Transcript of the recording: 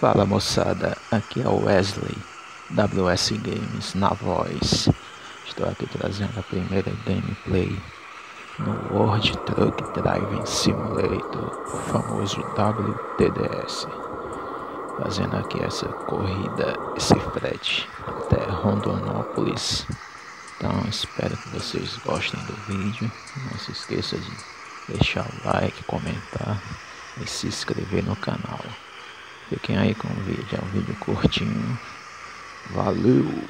Fala moçada, aqui é o Wesley, WS Games na voz. Estou aqui trazendo a primeira gameplay no World Truck Driving Simulator, o famoso WTDS. Fazendo aqui essa corrida, esse frete até Rondonópolis. Então espero que vocês gostem do vídeo. Não se esqueça de deixar o like, comentar e se inscrever no canal. Fiquem aí com o vídeo, é um vídeo curtinho. Valeu!